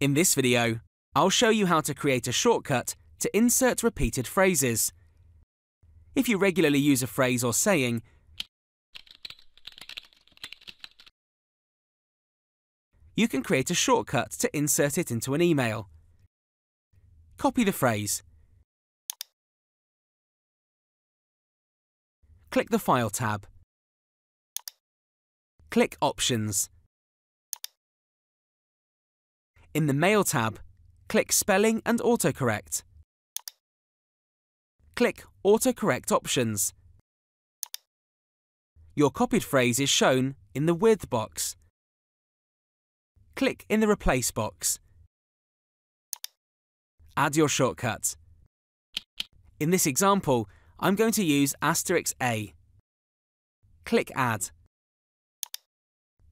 In this video, I'll show you how to create a shortcut to insert repeated phrases. If you regularly use a phrase or saying, you can create a shortcut to insert it into an email. Copy the phrase. Click the File tab. Click Options. In the Mail tab, click Spelling and Autocorrect. Click Autocorrect Options. Your copied phrase is shown in the With box. Click in the Replace box. Add your shortcut. In this example, I'm going to use asterisk A. Click Add.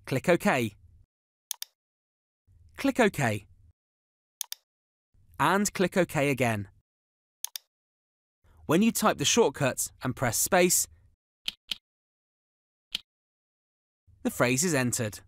Click OK. Click OK. And click OK again. When you type the shortcut and press space, the phrase is entered.